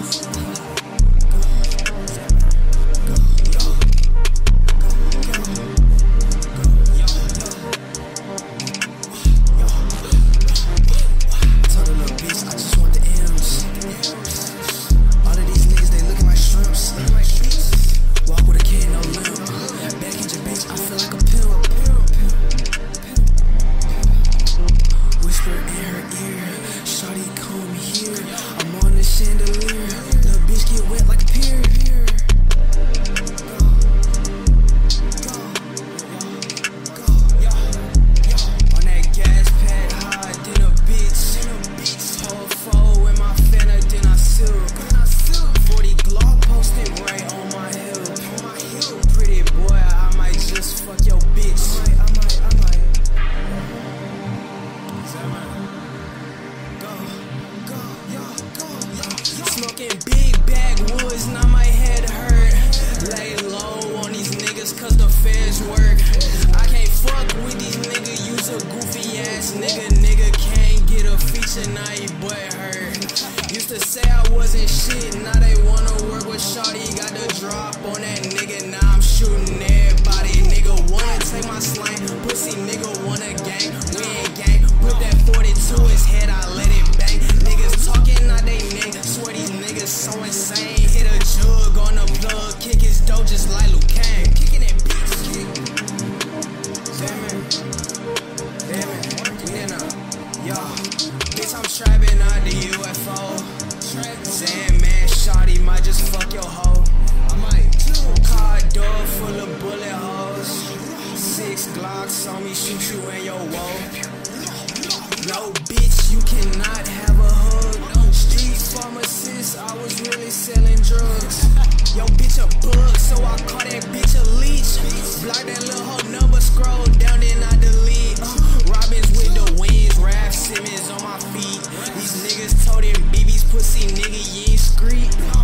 Thank you. Smoking big backwoods, now my head hurt. Lay low on these niggas cause the feds work. I can't fuck with these niggas, use a goofy ass nigga. Nigga can't get a feature, now he butt hurt. Used to say I wasn't shit, now they wanna work with Shawty. Kick his dough just like Liu Kang. Kicking that bitch. Damn it. Damn it. We in a, yo. Bitch, I'm trapping out the UFO. Saying, man, shawty might just fuck your hoe. I might. Car door full of bullet holes. Six Glocks on me, shoot you in your wall. No, bitch, you Yo, bitch, a bug, so I call that bitch a leech. Block that little hoe number, scroll down, then I delete. Robins with the wings, Raf Simons on my feet. These niggas told him BB's pussy, nigga, you ain't screet.